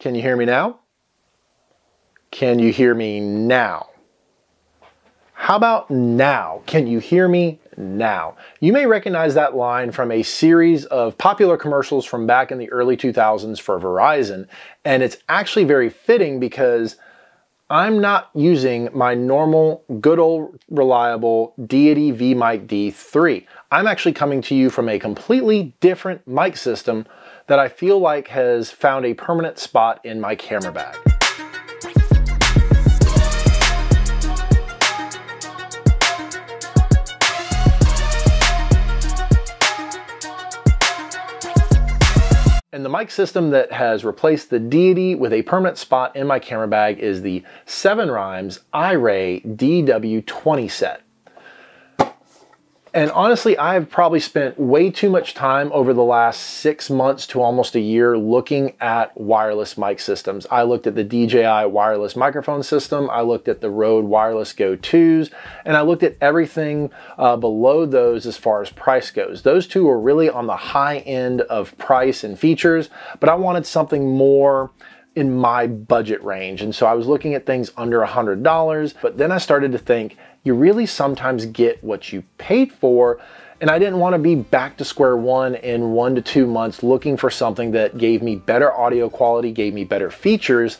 Can you hear me now? Can you hear me now? How about now? Can you hear me now? You may recognize that line from a series of popular commercials from back in the early 2000s for Verizon, and it's actually very fitting because I'm not using my normal, good old, reliable Deity V-Mic D3. I'm actually coming to you from a completely different mic system that I feel like has found a permanent spot in my camera bag. And the mic system that has replaced the Deity with a permanent spot in my camera bag is the 7RYMS iRay DW20 set. And honestly, I've probably spent way too much time over the last six months to almost a year looking at wireless mic systems. I looked at the DJI wireless microphone system, I looked at the Rode Wireless Go 2s, and I looked at everything uh, below those as far as price goes. Those two are really on the high end of price and features, but I wanted something more in my budget range. And so I was looking at things under a $100, but then I started to think, you really sometimes get what you paid for. And I didn't want to be back to square one in one to two months looking for something that gave me better audio quality, gave me better features.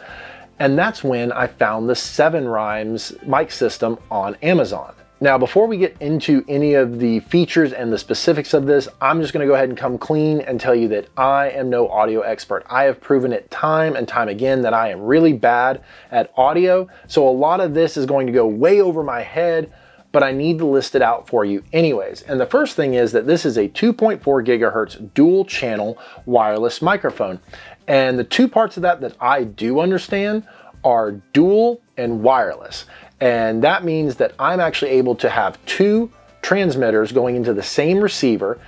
And that's when I found the 7RYMS mic system on Amazon. Now, before we get into any of the features and the specifics of this, I'm just gonna go ahead and come clean and tell you that I am no audio expert. I have proven it time and time again that I am really bad at audio. So a lot of this is going to go way over my head, but I need to list it out for you anyways. And the first thing is that this is a 2.4 gigahertz dual channel wireless microphone. And the two parts of that that I do understand are dual and wireless. And that means that I'm actually able to have two transmitters going into the same receiver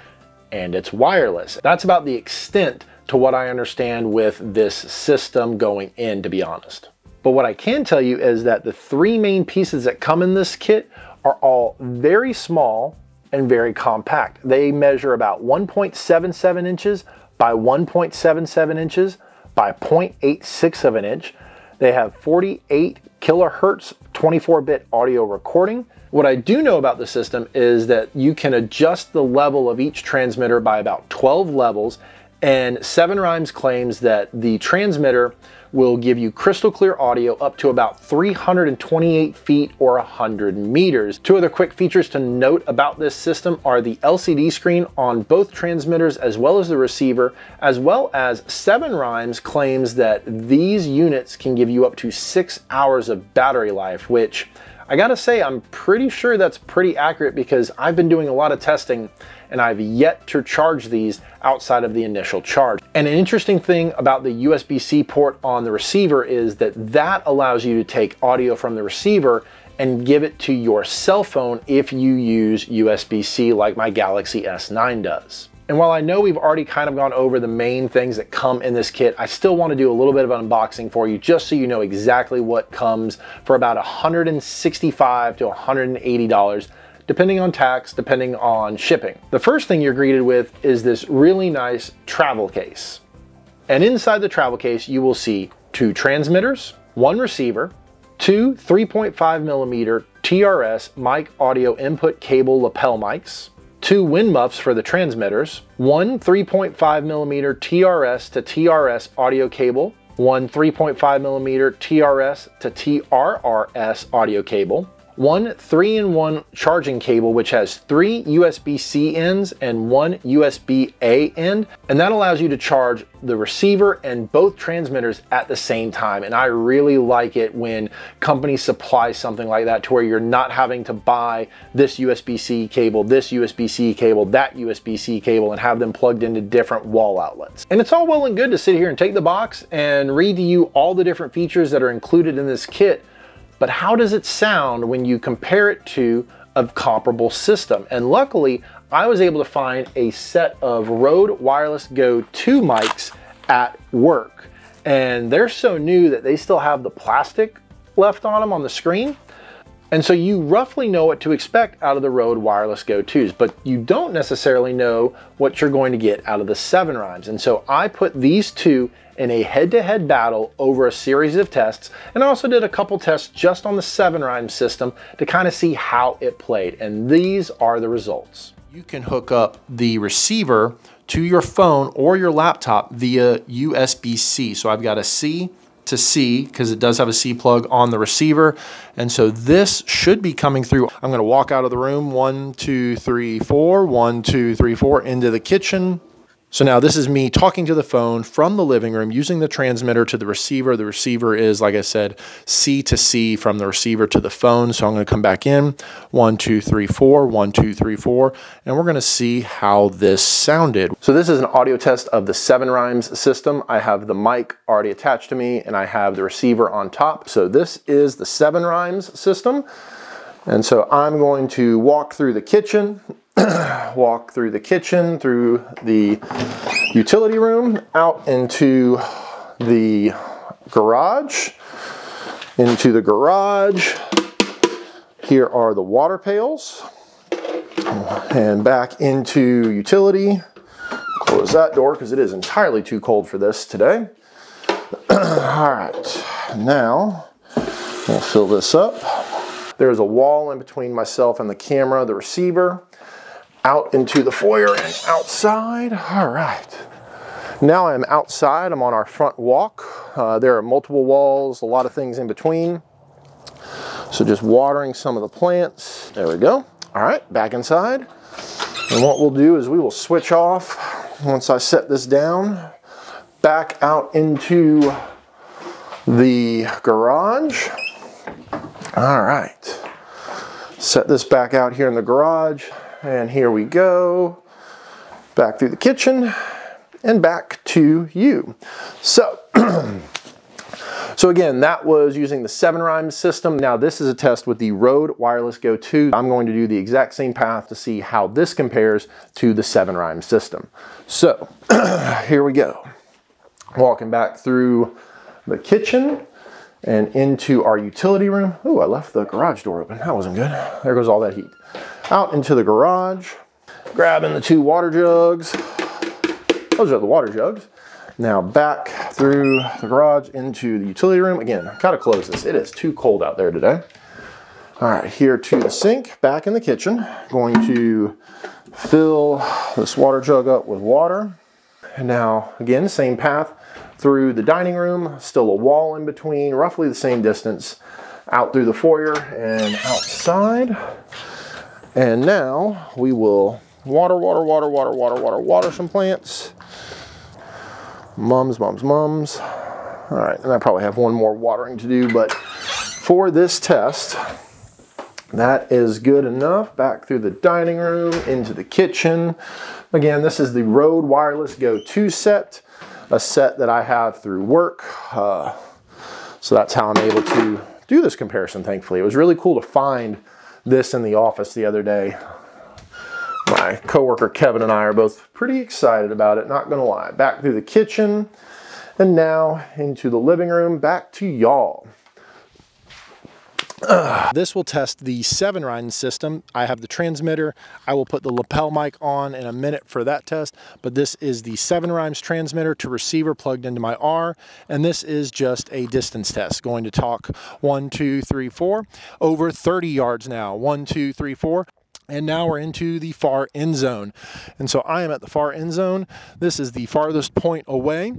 and it's wireless. That's about the extent to what I understand with this system going in, to be honest. But what I can tell you is that the three main pieces that come in this kit are all very small and very compact. They measure about 1.77 inches by 1.77 inches by 0.86 of an inch. They have 48 kilohertz 24-bit audio recording. What I do know about the system is that you can adjust the level of each transmitter by about 12 levels and 7RYMS claims that the transmitter will give you crystal clear audio up to about 328 feet or 100 meters. Two other quick features to note about this system are the LCD screen on both transmitters as well as the receiver, as well as 7RYMS claims that these units can give you up to six hours of battery life, which I gotta say, I'm pretty sure that's pretty accurate because I've been doing a lot of testing and I've yet to charge these outside of the initial charge. And an interesting thing about the USB-C port on the receiver is that that allows you to take audio from the receiver and give it to your cell phone if you use USB-C like my Galaxy S9 does. And while I know we've already kind of gone over the main things that come in this kit, I still want to do a little bit of unboxing for you just so you know exactly what comes for about 165 to $180 depending on tax, depending on shipping. The first thing you're greeted with is this really nice travel case. And inside the travel case, you will see two transmitters, one receiver, two 3.5 millimeter TRS mic audio input cable lapel mics, two wind muffs for the transmitters, one 3.5 millimeter TRS to TRS audio cable, one 3.5 millimeter TRS to TRRS audio cable, one 3-in-1 charging cable which has three USB-C ends and one USB-A end and that allows you to charge the receiver and both transmitters at the same time and I really like it when companies supply something like that to where you're not having to buy this USB-C cable, this USB-C cable, that USB-C cable and have them plugged into different wall outlets. And it's all well and good to sit here and take the box and read to you all the different features that are included in this kit but how does it sound when you compare it to a comparable system? And luckily, I was able to find a set of Rode Wireless Go 2 mics at work. And they're so new that they still have the plastic left on them on the screen. And so you roughly know what to expect out of the Rode Wireless Go 2s, but you don't necessarily know what you're going to get out of the 7RYMS. And so I put these two in a head-to-head -head battle over a series of tests, and I also did a couple tests just on the 7-Rhyme system to kind of see how it played, and these are the results. You can hook up the receiver to your phone or your laptop via USB-C. So I've got a C to C because it does have a C plug on the receiver. And so this should be coming through. I'm going to walk out of the room one, two, three, four, one, two, three, four into the kitchen. So now this is me talking to the phone from the living room using the transmitter to the receiver. The receiver is, like I said, C to C from the receiver to the phone. So I'm going to come back in one, two, three, four, one, two, three, four, and we're going to see how this sounded. So this is an audio test of the 7RYMS system. I have the mic already attached to me and I have the receiver on top. So this is the 7RYMS system. And so I'm going to walk through the kitchen walk through the kitchen, through the utility room, out into the garage, into the garage. Here are the water pails, and back into utility. Close that door because it is entirely too cold for this today. All right, now we'll fill this up. There's a wall in between myself and the camera, the receiver out into the foyer and outside. All right. Now I'm outside, I'm on our front walk. Uh, there are multiple walls, a lot of things in between. So just watering some of the plants. There we go. All right, back inside. And what we'll do is we will switch off once I set this down, back out into the garage. All right. Set this back out here in the garage. And here we go. Back through the kitchen and back to you. So, so again, that was using the 7RYMS system. Now this is a test with the Rode Wireless Go 2. I'm going to do the exact same path to see how this compares to the 7RYMS system. So here we go. Walking back through the kitchen and into our utility room. Oh, I left the garage door open. That wasn't good. There goes all that heat out into the garage, grabbing the two water jugs. Those are the water jugs. Now back through the garage into the utility room. Again, gotta close this. It is too cold out there today. All right, here to the sink, back in the kitchen. Going to fill this water jug up with water. And now, again, same path through the dining room, still a wall in between, roughly the same distance, out through the foyer and outside. And now we will water, water, water, water, water, water, water some plants. Mums, mums, mums. All right, and I probably have one more watering to do, but for this test, that is good enough. Back through the dining room, into the kitchen. Again, this is the Rode Wireless Go 2 set, a set that I have through work. Uh, so that's how I'm able to do this comparison, thankfully. It was really cool to find this in the office the other day. My coworker Kevin and I are both pretty excited about it, not gonna lie. Back through the kitchen and now into the living room, back to y'all. This will test the 7RYMS system. I have the transmitter. I will put the lapel mic on in a minute for that test, but this is the 7RYMS transmitter to receiver plugged into my R, and this is just a distance test. Going to talk one, two, three, four, over 30 yards now. One, two, three, four. And now we're into the far end zone. And so I am at the far end zone. This is the farthest point away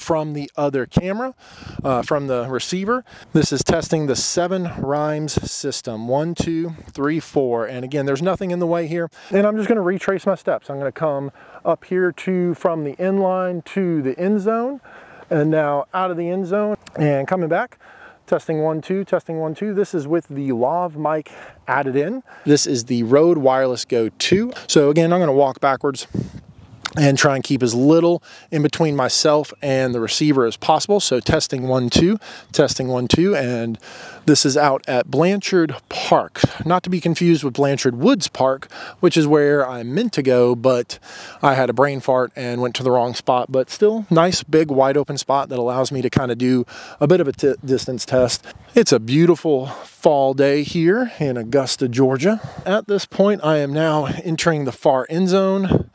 from the other camera, uh, from the receiver. This is testing the 7RYMS system. One, two, three, four. And again, there's nothing in the way here. And I'm just gonna retrace my steps. I'm gonna come up here to, from the end line to the end zone, and now out of the end zone and coming back. Testing one, two, testing one, two. This is with the lav mic added in. This is the Rode Wireless Go 2. So again, I'm gonna walk backwards and try and keep as little in between myself and the receiver as possible. So testing one, two, testing one, two, and this is out at Blanchard Park. Not to be confused with Blanchard Woods Park, which is where I meant to go, but I had a brain fart and went to the wrong spot, but still nice, big, wide open spot that allows me to kind of do a bit of a distance test. It's a beautiful fall day here in Augusta, Georgia. At this point, I am now entering the far end zone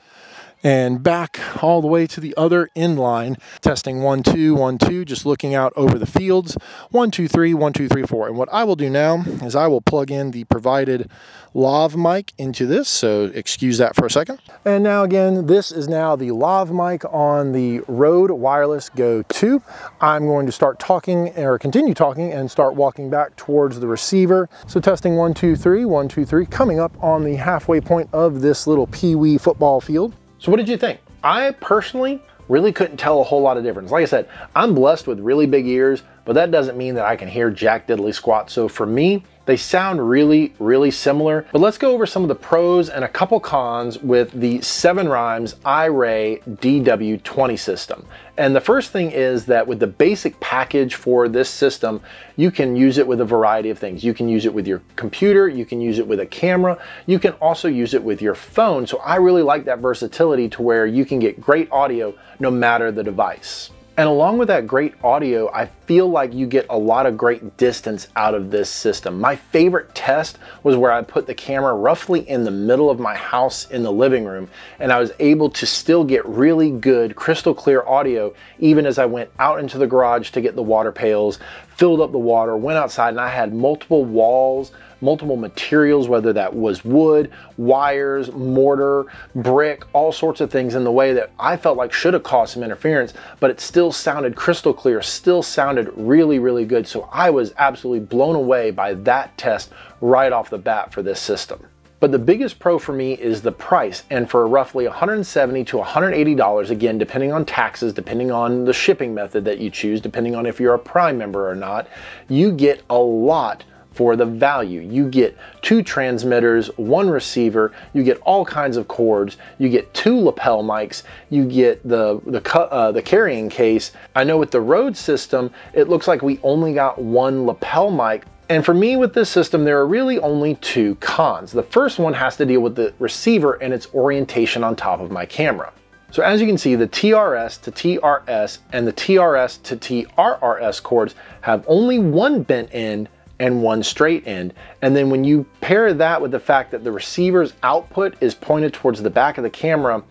and back all the way to the other end inline. Testing one, two, one, two, just looking out over the fields. One, two, three, one, two, three, four. And what I will do now is I will plug in the provided lav mic into this. So excuse that for a second. And now again, this is now the lav mic on the Rode Wireless Go 2. I'm going to start talking or continue talking and start walking back towards the receiver. So testing one, two, three, one, two, three, coming up on the halfway point of this little Pee Wee football field. So what did you think? I personally really couldn't tell a whole lot of difference. Like I said, I'm blessed with really big ears, but that doesn't mean that I can hear jack diddly squat. So for me, they sound really, really similar, but let's go over some of the pros and a couple cons with the 7RYMS iRay DW20 system. And the first thing is that with the basic package for this system, you can use it with a variety of things. You can use it with your computer, you can use it with a camera, you can also use it with your phone. So I really like that versatility to where you can get great audio no matter the device. And along with that great audio, I feel like you get a lot of great distance out of this system. My favorite test was where I put the camera roughly in the middle of my house in the living room, and I was able to still get really good crystal clear audio even as I went out into the garage to get the water pails, filled up the water, went outside, and I had multiple walls multiple materials, whether that was wood, wires, mortar, brick, all sorts of things in the way that I felt like should have caused some interference, but it still sounded crystal clear, still sounded really, really good. So I was absolutely blown away by that test right off the bat for this system. But the biggest pro for me is the price. And for roughly 170 to $180, again, depending on taxes, depending on the shipping method that you choose, depending on if you're a Prime member or not, you get a lot for the value. You get two transmitters, one receiver, you get all kinds of cords, you get two lapel mics, you get the, the, uh, the carrying case. I know with the Rode system, it looks like we only got one lapel mic and for me with this system, there are really only two cons. The first one has to deal with the receiver and its orientation on top of my camera. So as you can see, the TRS to TRS and the TRS to TRRS cords have only one bent end and one straight end. And then when you pair that with the fact that the receiver's output is pointed towards the back of the camera,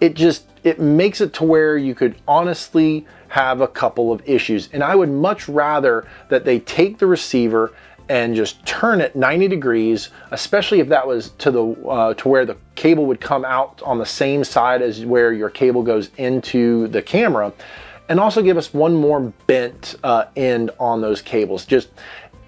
it just, it makes it to where you could honestly have a couple of issues. And I would much rather that they take the receiver and just turn it 90 degrees, especially if that was to the uh, to where the cable would come out on the same side as where your cable goes into the camera, and also give us one more bent uh, end on those cables. Just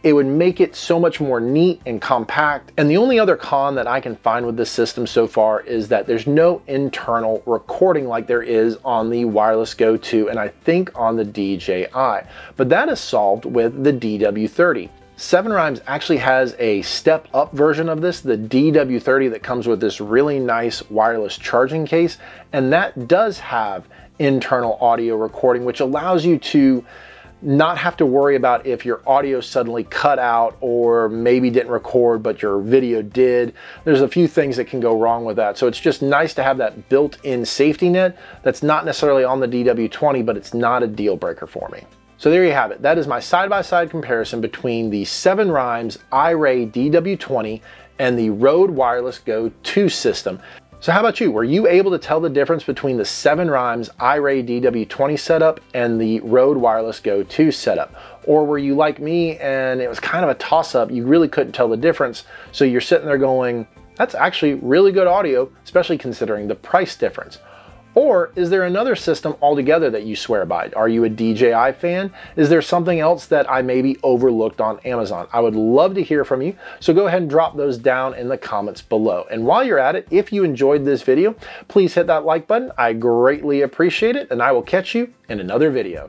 it would make it so much more neat and compact. And the only other con that I can find with this system so far is that there's no internal recording like there is on the Wireless Go 2 and I think on the DJI. But that is solved with the DW30. 7RYMS actually has a step up version of this, the DW30 that comes with this really nice wireless charging case. And that does have internal audio recording, which allows you to not have to worry about if your audio suddenly cut out or maybe didn't record but your video did. There's a few things that can go wrong with that. So it's just nice to have that built-in safety net that's not necessarily on the DW20 but it's not a deal breaker for me. So there you have it. That is my side-by-side -side comparison between the 7RYMS iRay DW20 and the Rode Wireless Go 2 system. So how about you? Were you able to tell the difference between the 7RYMS iRay DW20 setup and the Rode Wireless Go 2 setup? Or were you like me and it was kind of a toss up? You really couldn't tell the difference. So you're sitting there going, that's actually really good audio, especially considering the price difference. Or is there another system altogether that you swear by? Are you a DJI fan? Is there something else that I maybe overlooked on Amazon? I would love to hear from you, so go ahead and drop those down in the comments below. And while you're at it, if you enjoyed this video, please hit that like button. I greatly appreciate it, and I will catch you in another video.